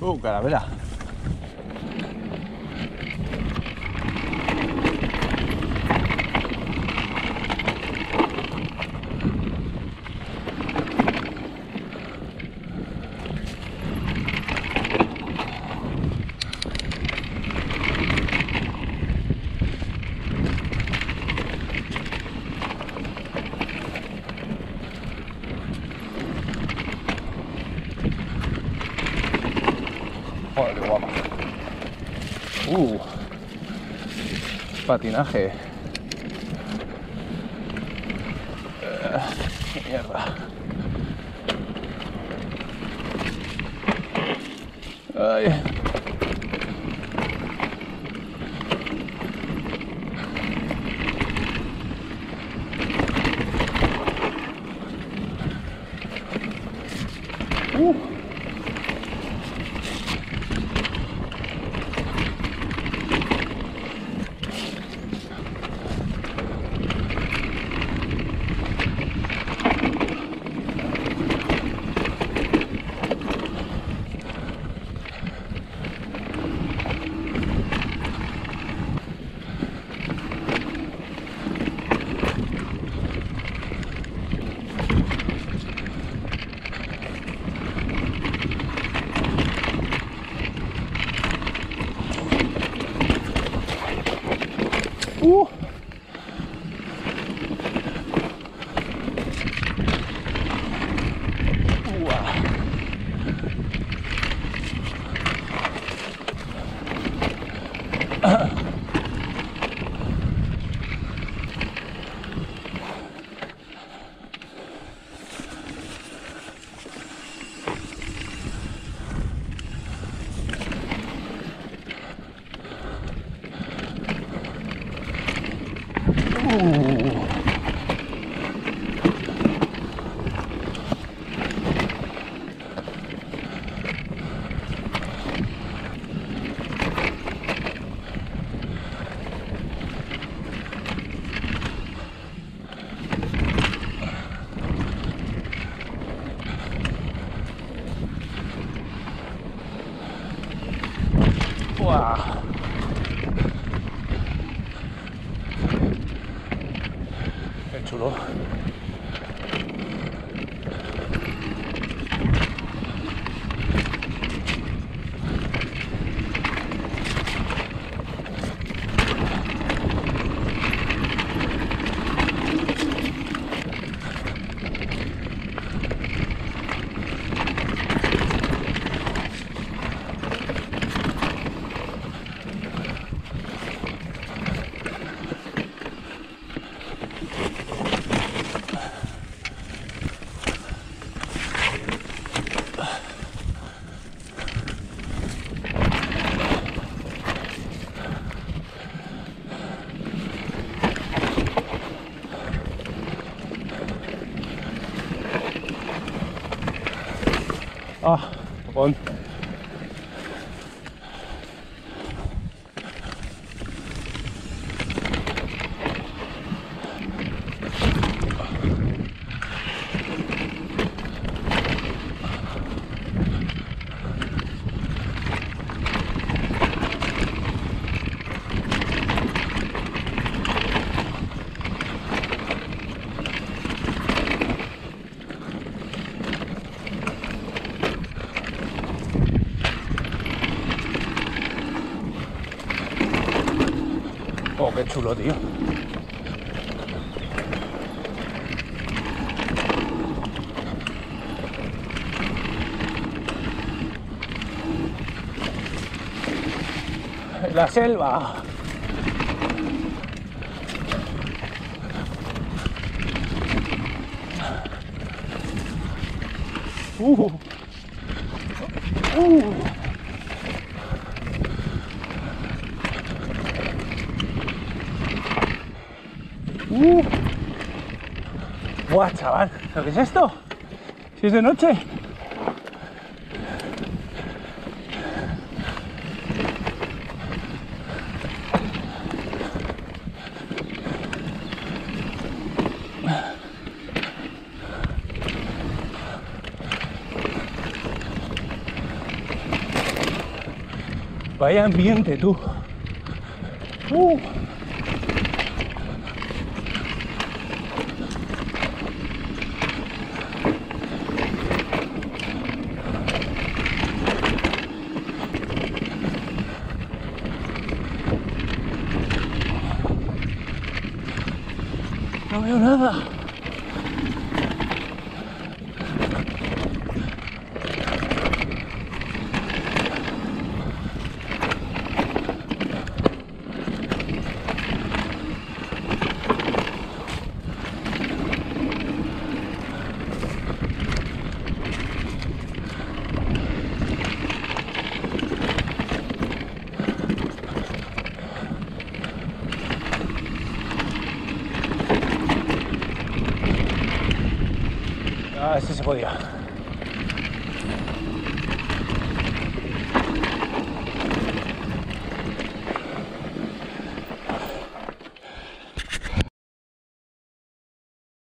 Uh, carabela. Guapa. Uh, patinaje. Eh, mierda. Ay. Uh. Ooh. Qué chulo. Ah, qué chulo, tío. La selva. Uh. Uh. Buah, chaval, ¿lo que es esto? Si es de noche. Vaya ambiente, tú. Uh. 有没有人啊 Ah, este se podía.